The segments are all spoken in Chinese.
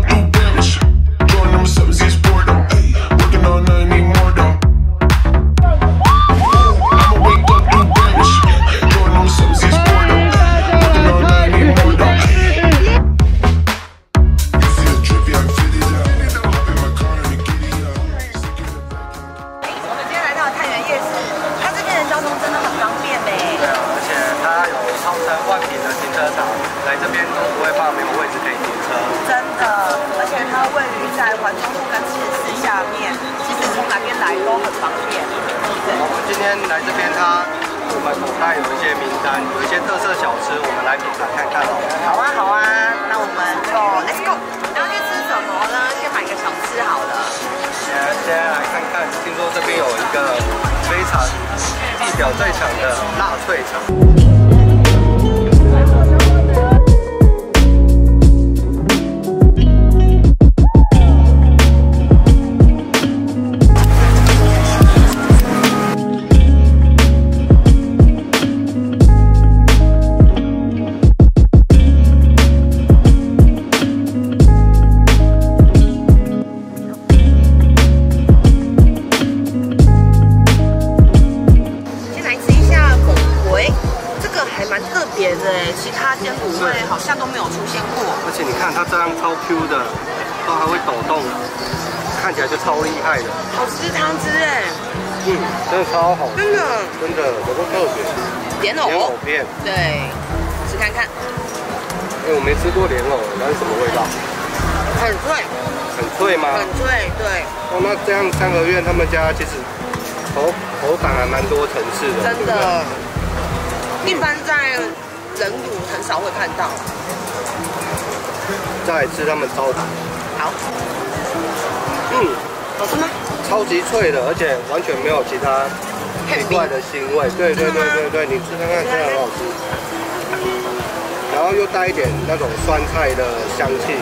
come through. 来这边都不会怕没有位置可以停车。真的，而且它位于在环中路跟赤寺下面，其实从哪边来都很方便。我们今天来这边，它我们口袋有一些名单，有一些特色小吃，我们来品尝看看好了。好啊，好啊，那我们就 Let's go。你要去吃什么呢？先买个小吃好了。先先来看看，听说这边有一个非常地表最强的纳粹肠。他坚果味好像都没有出现过。而且你看它这样超 Q 的，都还会抖动，看起来就超厉害的。好吃汤汁哎，嗯，真的超好，真的真的有个特别。莲藕莲藕藕，片，对，吃看看，哎，我没吃过莲藕，那是什么味道？很脆，很脆吗？很脆，对，哦，那这样三合院他们家其实口口感还蛮多层次的，真的，一般在人乳很少会看到。再来吃他们招牌，好，嗯，好吃吗？超级脆的，而且完全没有其他奇怪的腥味。对对对对对，你吃看看，真的很好吃。然后又带一点那种酸菜的香气，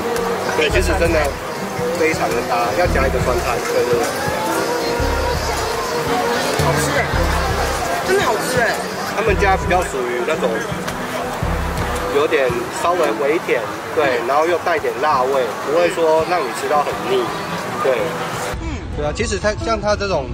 对，其实真的非常的搭，要加一个酸菜，对对对。好吃哎，真的好吃哎。他们家比较属于那种有点稍微微甜，对，然后又带点辣味，不会说让你吃到很腻，对。嗯对啊，其实它像它这种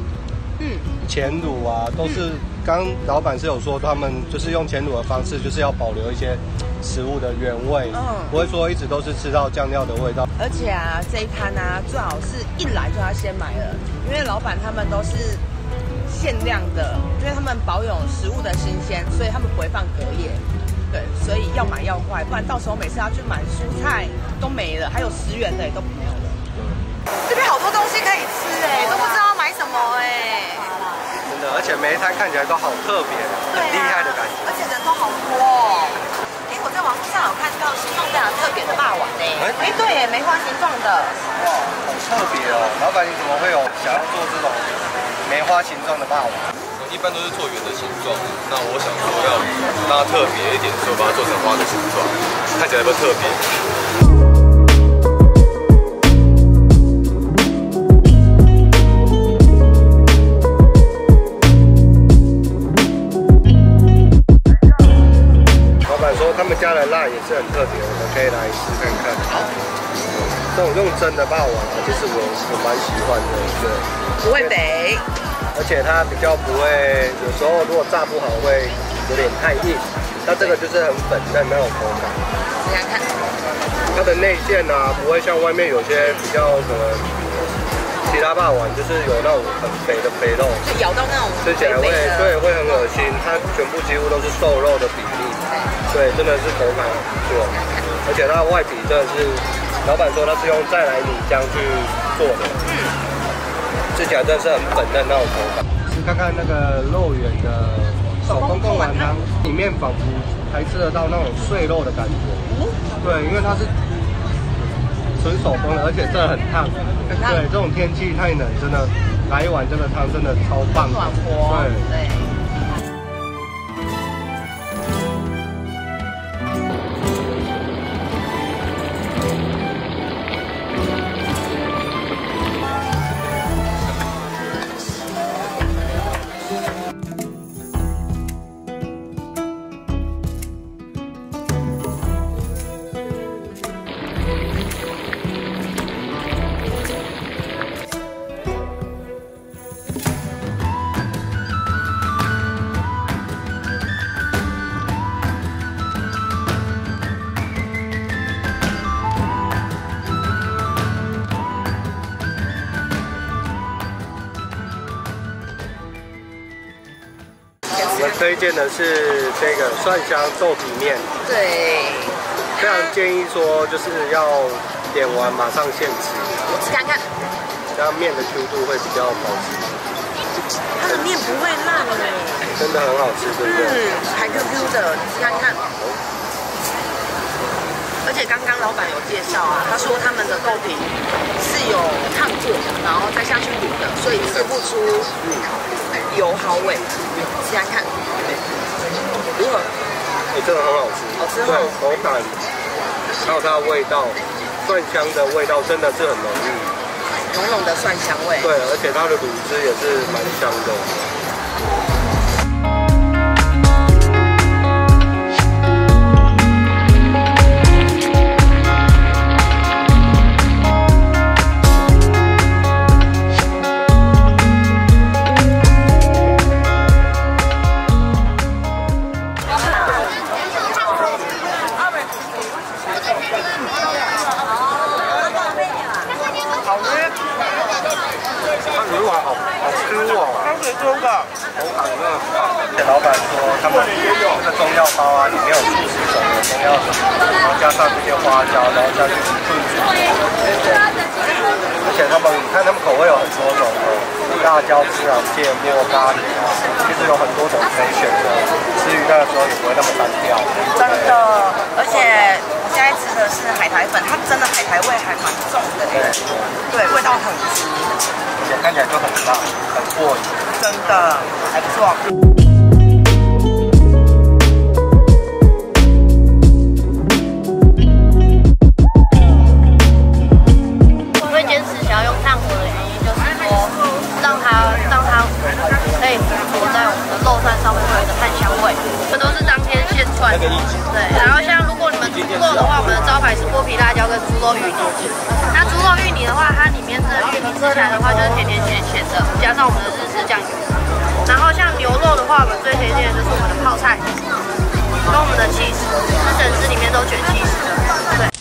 嗯，前卤啊，都是刚老板是有说他们就是用前卤的方式，就是要保留一些食物的原味，嗯不会说一直都是吃到酱料的味道。而且啊，这一摊啊，最好是一来就要先买了，因为老板他们都是限量的，因为他们保有食物的新鲜，所以他们不会放隔夜。对，所以要买要快，不然到时候每次要去买蔬菜都没了，还有十元的也都没有了。这边好多东西可以吃哎，都不知道买什么哎。真的，而且每一摊看起来都好特别，很厉害的感觉。而且人都好多哦。哎，我在网络上有看到形状非常特别的霸王呢。哎哎，对耶，梅花形状的。哇，好特别哦！老板，你怎么会有想要做这种梅花形状的霸王？一般都是做圆的形状，那我想说要让它特别一点，所以把它做成花的形状，看起来比较特别。老板说他们家的辣也是很特别，我们可以来试看看。好，这种用蒸的霸王啊，其实我我蛮喜欢的，对。不会肥，而且它比较不会，有时候如果炸不好会有点太硬，它这个就是很粉嫩那种口感。你看看，它的内馅啊，不会像外面有些比较可能其他霸王就是有那种很肥的肥肉，就咬到那种吃起来会对会很恶心，它全部几乎都是瘦肉的比例，对，真的是口感很不错，而且它的外皮真的是，老板说他是用再来米浆去做的，吃起来真的是很粉嫩那种口感。吃看看那个肉圆的手工贡丸汤，里面仿佛还吃得到那种碎肉的感觉，对，因为它是纯手工的，而且真的很烫，对，这种天气太冷，真的来一碗这个汤真的超棒。的，暖和，对。推荐的是这个蒜香豆皮面，对，非常建议说就是要点完马上现吃，我吃看看，这样面的 Q 度会比较保持，它的面不会烂哎，真的很好吃，对不对？嗯，还 Q Q 的，你吃看看。而且刚刚老板有介绍啊，他说他们的豆皮是有烫过，然后再下去卤的，所以吃不出油好味。试看看，如何？哎、真的很好吃，好吃哦对，口感还有它的味道，蒜香的味道真的是很浓郁，浓浓的蒜香味。对，而且它的卤汁也是蛮香的。汤水多的，口感真的很棒。而且老板说他们这个中药包啊，里面有数十种的中药材，然后加上这些花椒，然后下去炖煮。而且他们，你看他们口味有很多种哦，辣椒、孜然、芥末、咖喱啊，其实有很多种可以选择。吃鱼蛋的时候也不会那么单调。真的。而且现在吃的是海苔粉，它真的海苔味还蛮重的对，耶，对，味道很足，而且看起来就很棒，很过瘾。真的还不错。我们的招牌是剥皮辣椒跟猪肉芋泥。那猪肉芋泥的话，它里面这个芋泥吃起来的话就是甜甜咸咸的，加上我们的日式酱油。然后像牛肉的话，我们最推荐的就是我们的泡菜，跟我们的起司，是整只里面都卷起司的。对。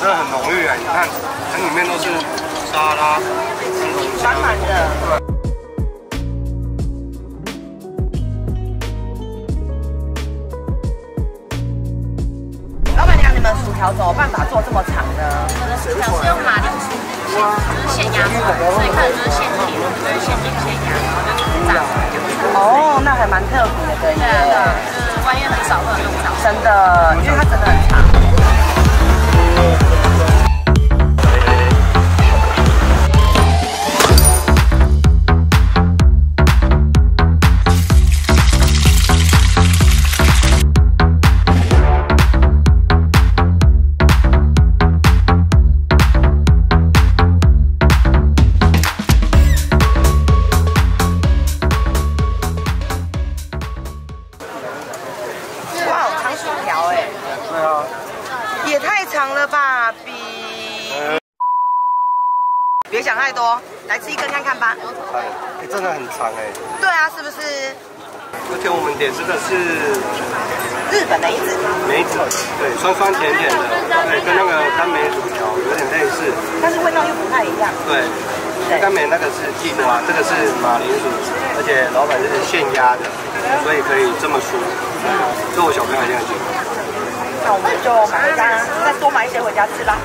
真的很浓郁啊！你看，它里面都是沙拉，满满的。老板娘，你们薯条怎么办法做这么长呢？我的薯条是用马铃，现压出来的，所以看的就是现点，就是现点现压，然后就出炸。哦，那还蛮特别的对啊，对啊。，就是外面很少会有这种长。真的，因为它真的很长。对啊，也太长了吧，比别想太多，来吃一根看看吧。哎，哎真的很长哎。对啊，是不是而且我们点这个是日本的一子？梅子，对，酸酸甜甜的，对，跟那个干梅薯条有点类似。但是味道又不太一样。对，干梅那个是地瓜，这个是马铃薯，而且老板这是现压的，所以可以这么酥。这我小朋友一定很喜欢。那我们就买回家，再多买一些回家吃吧。